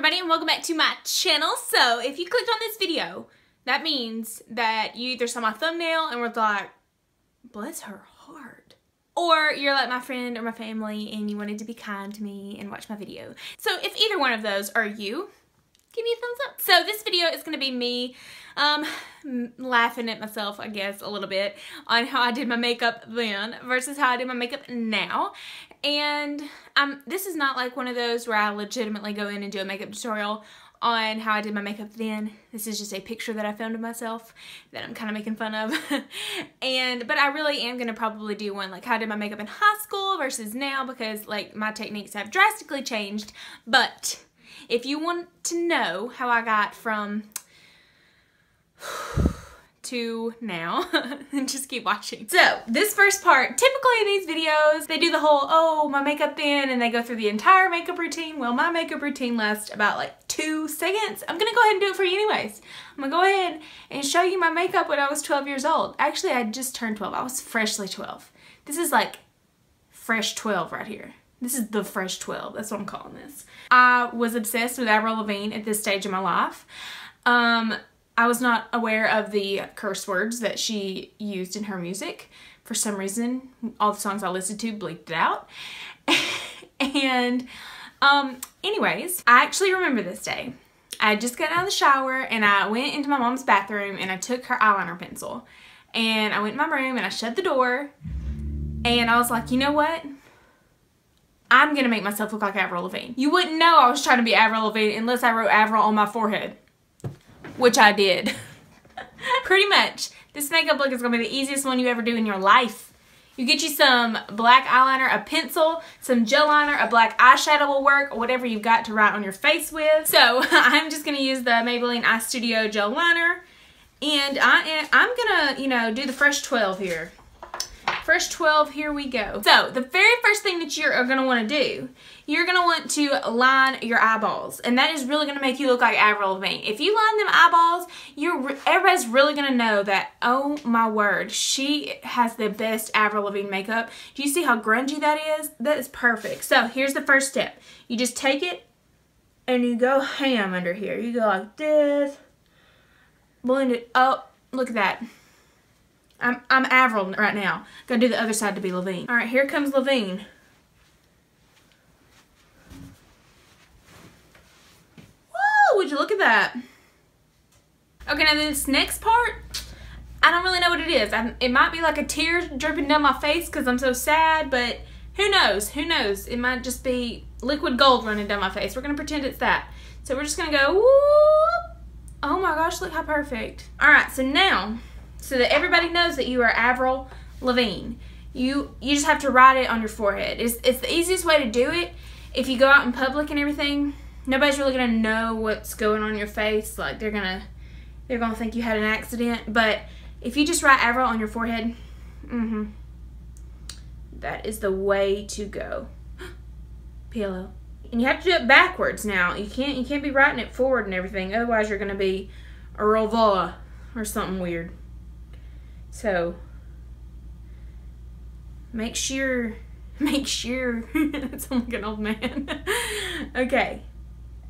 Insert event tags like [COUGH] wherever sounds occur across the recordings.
everybody and welcome back to my channel. So if you clicked on this video, that means that you either saw my thumbnail and were like, bless her heart. Or you're like my friend or my family and you wanted to be kind to me and watch my video. So if either one of those are you, give me a thumbs up. So this video is going to be me um, laughing at myself, I guess, a little bit on how I did my makeup then versus how I did my makeup now. And um, this is not like one of those where I legitimately go in and do a makeup tutorial on how I did my makeup then. This is just a picture that I filmed of myself that I'm kind of making fun of. and, but I really am going to probably do one like how I did my makeup in high school versus now because like my techniques have drastically changed. But if you want to know how I got from now [LAUGHS] and just keep watching. So this first part, typically in these videos, they do the whole, oh, my makeup then, and they go through the entire makeup routine. Well, my makeup routine lasts about like two seconds. I'm gonna go ahead and do it for you anyways. I'm gonna go ahead and show you my makeup when I was 12 years old. Actually, I just turned 12. I was freshly 12. This is like fresh 12 right here. This is the fresh 12. That's what I'm calling this. I was obsessed with Avril Lavigne at this stage of my life. Um, I was not aware of the curse words that she used in her music. For some reason, all the songs I listened to bleeped it out. [LAUGHS] and um, anyways, I actually remember this day. I just got out of the shower and I went into my mom's bathroom and I took her eyeliner pencil. And I went in my room and I shut the door and I was like, you know what? I'm gonna make myself look like Avril Lavigne. You wouldn't know I was trying to be Avril Lavigne unless I wrote Avril on my forehead which I did. [LAUGHS] Pretty much. This makeup look is going to be the easiest one you ever do in your life. You get you some black eyeliner, a pencil, some gel liner, a black eyeshadow will work, or whatever you've got to write on your face with. So [LAUGHS] I'm just going to use the Maybelline Eye Studio gel liner. And I am, I'm going to, you know, do the Fresh 12 here. Fresh 12, here we go. So the very first thing that you're going to want to do, you're going to want to line your eyeballs. And that is really going to make you look like Avril Lavigne. If you line them eyeballs, you're everybody's really going to know that, oh my word, she has the best Avril Lavigne makeup. Do you see how grungy that is? That is perfect. So here's the first step. You just take it and you go ham under here. You go like this, blend it up. Look at that. I'm, I'm Avril right now. Gonna do the other side to be Lavigne. All right, here comes Lavigne. Whoa, would you look at that? Okay, now this next part, I don't really know what it is. I'm, it might be like a tear dripping down my face because I'm so sad, but who knows? Who knows? It might just be liquid gold running down my face. We're gonna pretend it's that. So we're just gonna go, whoop. Oh my gosh, look how perfect. All right, so now so that everybody knows that you are Avril Lavigne. You you just have to write it on your forehead. It's, it's the easiest way to do it. If you go out in public and everything, nobody's really gonna know what's going on your face. Like they're gonna they're gonna think you had an accident. But if you just write Avril on your forehead, mm-hmm, that is the way to go. [GASPS] PLL. And you have to do it backwards now. You can't you can't be writing it forward and everything. Otherwise you're gonna be a Rovola or something weird. So make sure, [LAUGHS] make sure, [LAUGHS] it's like an old man. [LAUGHS] okay,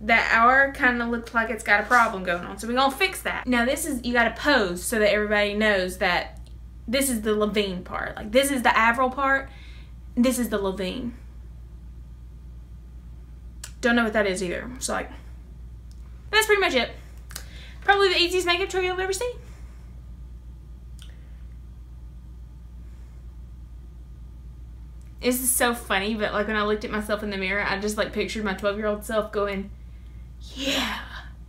that hour kind of looks like it's got a problem going on. So we're gonna fix that. Now this is, you gotta pose so that everybody knows that this is the Lavigne part. Like this is the Avril part, this is the Lavigne. Don't know what that is either. So like, that's pretty much it. Probably the easiest makeup tutorial I've ever seen. This is so funny, but like when I looked at myself in the mirror, I just like pictured my 12 year old self going, yeah,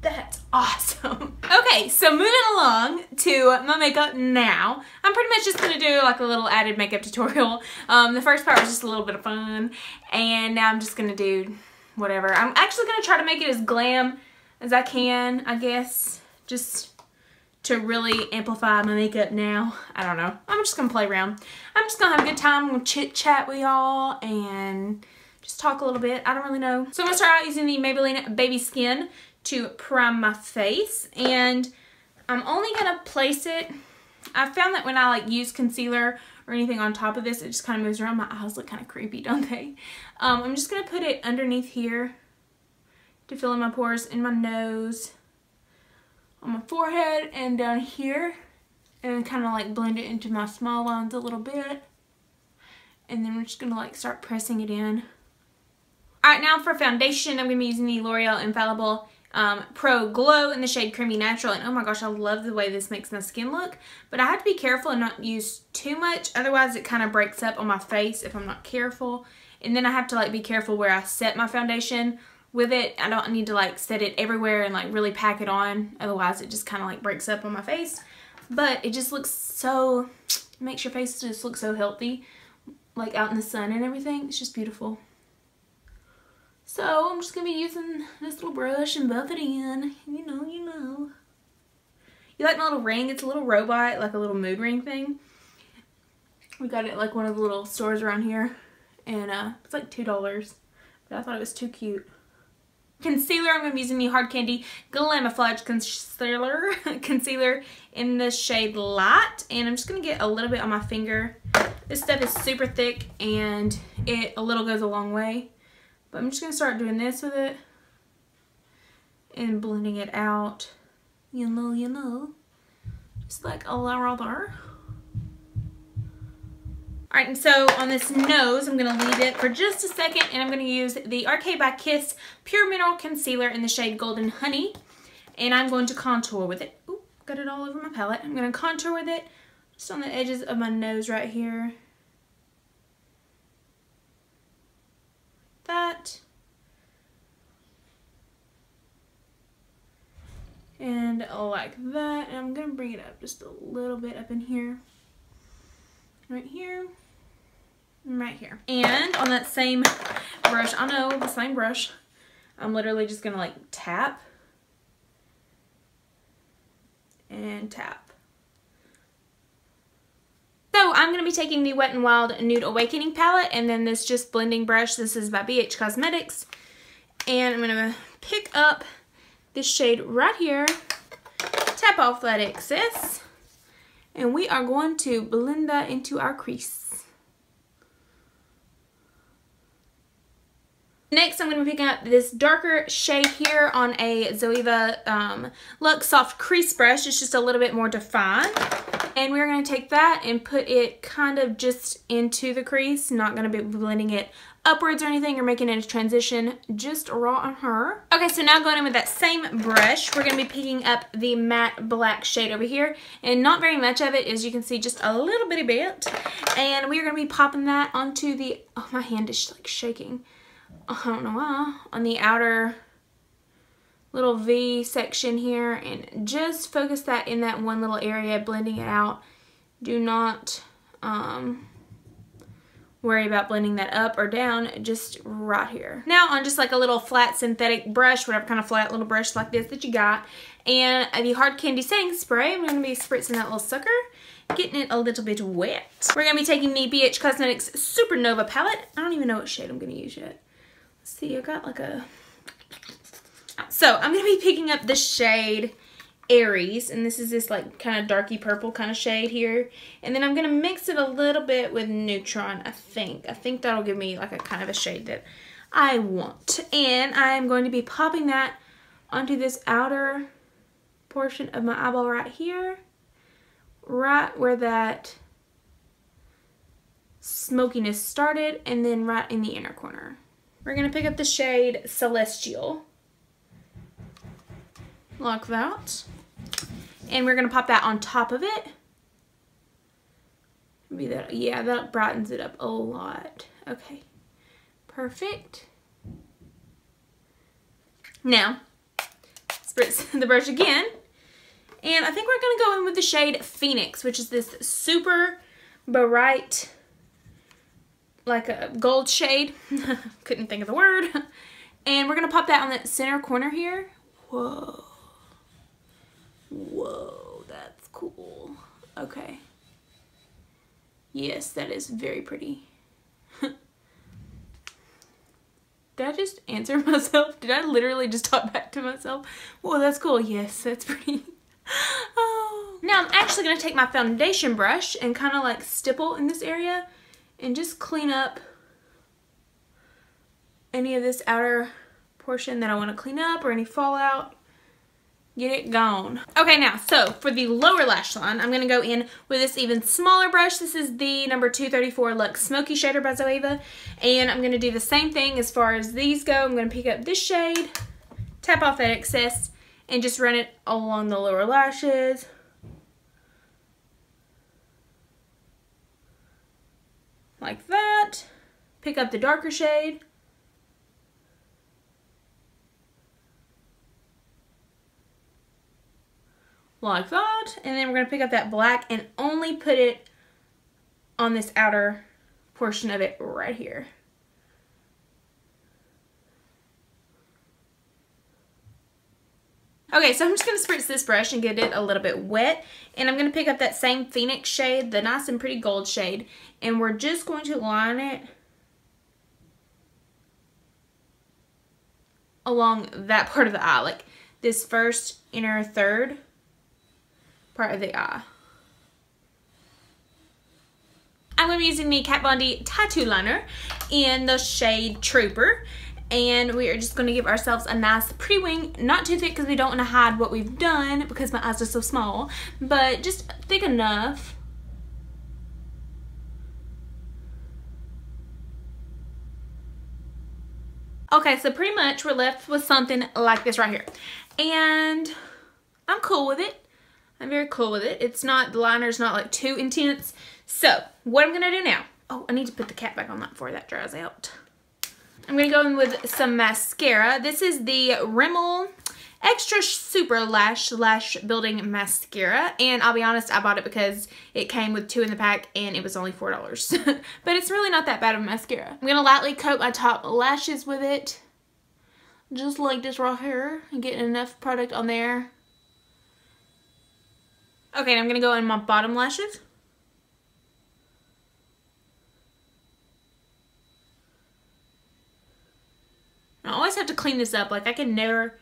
that's awesome. [LAUGHS] okay, so moving along to my makeup now. I'm pretty much just gonna do like a little added makeup tutorial. Um, the first part was just a little bit of fun, and now I'm just gonna do whatever. I'm actually gonna try to make it as glam as I can, I guess. Just to really amplify my makeup now. I don't know. I'm just going to play around. I'm just going to have a good time. I'm going to chit chat with y'all and just talk a little bit. I don't really know. So I'm going to start out using the Maybelline Baby Skin to prime my face. And I'm only going to place it. I found that when I like use concealer or anything on top of this, it just kind of moves around. My eyes look kind of creepy, [LAUGHS] don't they? Um, I'm just going to put it underneath here to fill in my pores in my nose, on my forehead, and down here. And kind of like blend it into my small lines a little bit. And then we're just to like start pressing it in. Alright, now for foundation, I'm to be using the L'Oreal Infallible um, Pro Glow in the shade Creamy Natural. And oh my gosh, I love the way this makes my skin look. But I have to be careful and not use too much. Otherwise, it kind of breaks up on my face if I'm not careful. And then I have to like be careful where I set my foundation with it. I don't need to like set it everywhere and like really pack it on. Otherwise, it just kind of like breaks up on my face. But it just looks so, makes your face just look so healthy. Like out in the sun and everything. It's just beautiful. So I'm just going to be using this little brush and buff it in. You know, you know. You like my little ring? It's a little robot, like a little mood ring thing. We got it like one of the little stores around here. And uh, it's like $2. But I thought it was too cute. Concealer, I'm going to be using the Hard Candy Glamouflage Concealer, [LAUGHS] concealer in the shade Light. And I'm just going to get a little bit on my finger. This stuff is super thick and it a little goes a long way. But I'm just going to start doing this with it and blending it out. You know, you know. Just like a little there. Alright, and so on this nose, I'm going to leave it for just a second, and I'm going to use the Arcade by Kiss Pure Mineral Concealer in the shade Golden Honey, and I'm going to contour with it. Ooh, got it all over my palette. I'm going to contour with it just on the edges of my nose right here. that. And like that. And I'm going to bring it up just a little bit up in here. Right here. Right here. And on that same brush, I know the same brush, I'm literally just going to like tap and tap. So I'm going to be taking the Wet n Wild Nude Awakening palette and then this just blending brush. This is by BH Cosmetics. And I'm going to pick up this shade right here, tap off that excess, and we are going to blend that into our crease. Next, I'm going to be picking up this darker shade here on a Zoeva um, Soft Crease Brush. It's just a little bit more defined. And we're going to take that and put it kind of just into the crease. Not going to be blending it upwards or anything or making it a transition, just raw on her. Okay, so now going in with that same brush, we're going to be picking up the matte black shade over here. And not very much of it, as you can see, just a little bitty bit. And we're going to be popping that onto the, oh, my hand is like shaking. I don't know why. On the outer little V section here and just focus that in that one little area, blending it out. Do not um, worry about blending that up or down, just right here. Now on just like a little flat synthetic brush, whatever kind of flat little brush like this that you got, and the Hard Candy Setting Spray, I'm to be spritzing that little sucker getting it a little bit wet. We're going to be taking the BH Cosmetics Supernova palette. I don't even know what shade I'm to use yet. See, I got like a so I'm going to be picking up the shade Aries. And this is this like kind of darky purple kind of shade here. And then I'm going to mix it a little bit with Neutron, I think. I think that'll give me like a kind of a shade that I want. And I'm going to be popping that onto this outer portion of my eyeball right here. Right where that smokiness started. And then right in the inner corner. We're going to pick up the shade Celestial like that. And we're going to pop that on top of it. Maybe that, yeah, that brightens it up a lot. Okay, perfect. Now, spritz [LAUGHS] the brush again. And I think we're going to go in with the shade Phoenix, which is this super bright, like a gold shade. [LAUGHS] Couldn't think of the word. And we're going to pop that on the center corner here. Whoa. Whoa, that's cool. Okay. Yes, that is very pretty. [LAUGHS] Did I just answer [LAUGHS] myself? Did I literally just talk back to myself? Whoa, that's cool. Yes, that's pretty. oh. Now I'm actually going to take my foundation brush and kind of like stipple in this area and just clean up any of this outer portion that I want to clean up or any fallout. Get it gone. Okay, now, so for the lower lash line, I'm going to go in with this even smaller brush. This is the number 234 Luxe Smoky Shader by Zoeva. And I'm going to do the same thing as far as these go. I'm going to pick up this shade, tap off that excess, and just run it along the lower lashes. Like that. Pick up the darker shade. like that. And then we're going to pick up that black and only put it on this outer portion of it right here. Okay, so I'm just going to spritz this brush and get it a little bit wet. And I'm going to pick up that same Phoenix shade, the nice and pretty gold shade. And we're just going to line it along that part of the eye. Like this first inner third part of the eye. I'm going to be using the Kat Von D Tattoo Liner in the shade Trooper. And we are just going to give ourselves a nice pre-wing Not too thick because we don't want to hide what we've done because my eyes are so small. But just thick enough. Okay, so pretty much we're left with something like this right here. And I'm cool with it. I'm very cool with it. It's not, the liner's not like too intense. So what I'm going to do now, oh, I need to put the cap back on that before that dries out. I'm going to go in with some mascara. This is the Rimmel Extra Super Lash Lash Building Mascara. And I'll be honest, I bought it because it came with two in the pack and it was only $4. [LAUGHS] but it's really not that bad of a mascara. I'm going to lightly coat my top lashes with it. Just like this right here. And getting enough product on there Okay, I'm going to go in my bottom lashes. I always have to clean this up. Like, I can never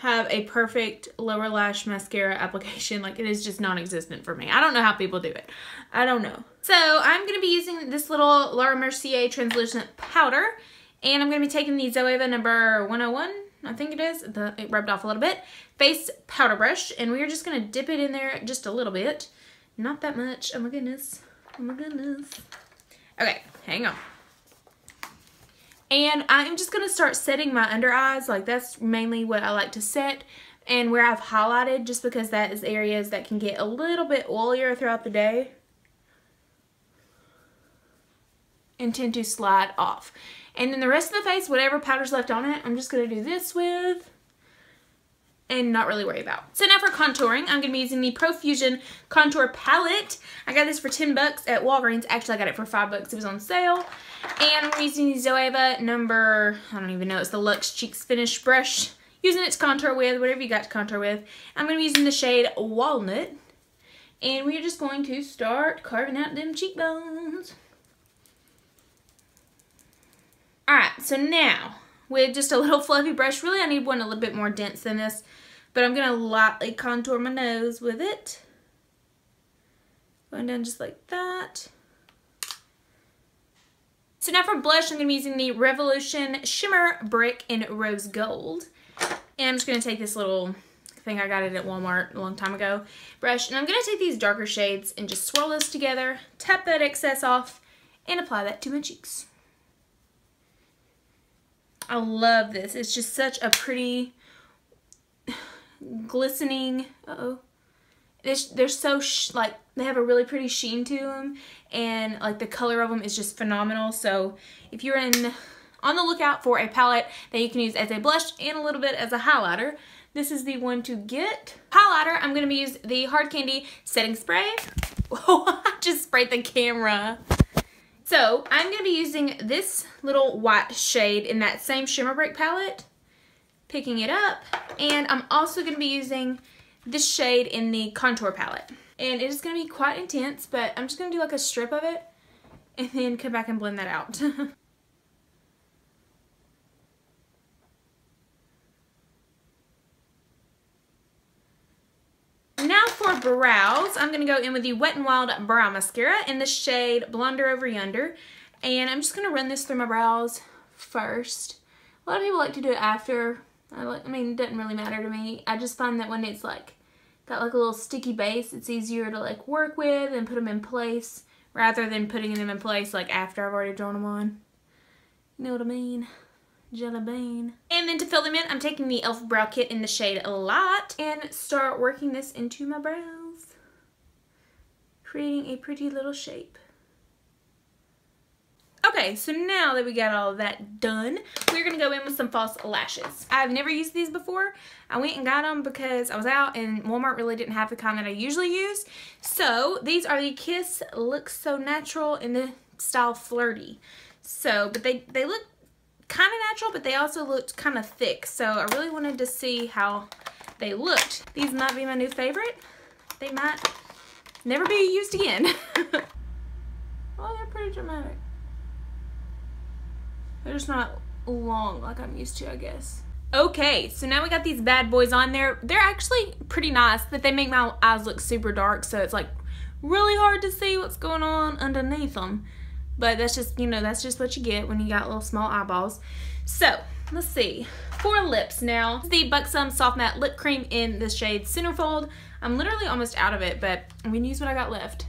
have a perfect lower lash mascara application. Like, it is just non-existent for me. I don't know how people do it. I don't know. So, I'm going to be using this little Laura Mercier translucent powder. And I'm going to be taking the Zoeva number 101 I think it is. The, it rubbed off a little bit. Face powder brush, and we're just going to dip it in there just a little bit. Not that much. Oh my goodness. Oh my goodness. Okay, hang on. And I'm just going to start setting my under eyes. Like, that's mainly what I like to set. And where I've highlighted, just because that is areas that can get a little bit oilier throughout the day. And tend to slide off. And then the rest of the face, whatever powder's left on it, I'm just going to do this with and not really worry about. So now for contouring, I'm going to be using the Profusion Contour Palette. I got this for 10 bucks at Walgreens. Actually, I got it for 5 bucks. It was on sale. And I'm using the Zoeva number, I don't even know, it's the Luxe Cheeks Finish Brush. Using it to contour with, whatever you got to contour with. I'm going to be using the shade Walnut. And we're just going to start carving out them cheekbones. Alright, so now, with just a little [LAUGHS] fluffy brush, really I need one a little bit more dense than this, but I'm going to lightly contour my nose with it. Going down just like that. So now for blush, I'm going to be using the Revolution Shimmer Brick in Rose Gold. And I'm just going to take this little thing I got it at Walmart a long time ago brush. And I'm going to take these darker shades and just swirl those together, tap that excess off, and apply that to my cheeks. I love this. It's just such a pretty glistening, uh-oh. They're so, like, they have a really pretty sheen to them. And, like, the color of them is just phenomenal. So, if you're in on the lookout for a palette that you can use as a blush and a little bit as a highlighter, this is the one to get. Highlighter, I'm going to be using the Hard Candy Setting Spray. Oh, [LAUGHS] I just sprayed the camera. So I'm going to be using this little white shade in that same Shimmer Brick palette, picking it up, and I'm also going to be using this shade in the contour palette. And it is going to be quite intense, but I'm just going to do like a strip of it and then come back and blend that out. [LAUGHS] for brows, I'm going to go in with the Wet n Wild Brow Mascara in the shade Blonder Over Yonder. And I'm just going to run this through my brows first, A lot of people like to do it after. I, like, I mean, it doesn't really matter to me. I just find that when it's like got like a little sticky base, it's easier to like work with and put them in place rather than putting them in place like after I've already drawn them on. You know what I mean? Jelly bean. And then to fill them in, I'm taking the e.l.f. Brow Kit in the shade a lot and start working this into my brows. Creating a pretty little shape. Okay, so now that we got all that done, we're going to go in with some false lashes. I've never used these before. I went and got them because I was out and Walmart really didn't have the kind that I usually use. So, these are the Kiss Look So Natural in the style Flirty. So, but they, they look kind of natural, but they also looked kind of thick. So, I really wanted to see how they looked. These might be my new favorite. They might never be used again. [LAUGHS] oh, they're pretty dramatic. They're just not long like I'm used to, I guess. Okay, so now we got these bad boys on there. They're actually pretty nice, but they make my eyes look super dark, so it's like really hard to see what's going on underneath them. But that's just, you know, that's just what you get when you got little small eyeballs. So, let's see. For lips now, the Buxom Soft Matte Lip Cream in the shade Centerfold. I'm literally almost out of it, but I'm going to use what I got left.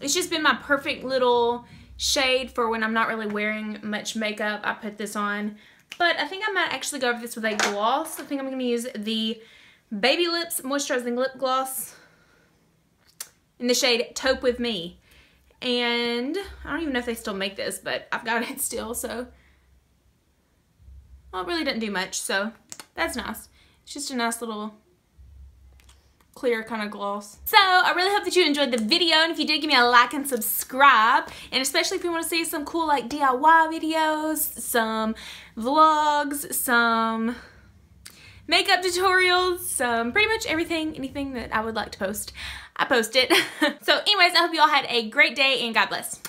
It's just been my perfect little shade for when I'm not really wearing much makeup. I put this on. But I think I might actually go over this with a gloss. I think I'm going to use the Baby Lips Moisturizing Lip Gloss in the shade Taupe With Me. And I don't even know if they still make this, but I've got [LAUGHS] it still, so. Well, it really didn't do much, so that's nice. It's just a nice little clear kind of gloss. So I really hope that you enjoyed the video and if you did give me a like and subscribe and especially if you want to see some cool like DIY videos, some vlogs, some makeup tutorials, some pretty much everything, anything that I would like to post, I post it. [LAUGHS] so anyways, I hope you all had a great day and God bless.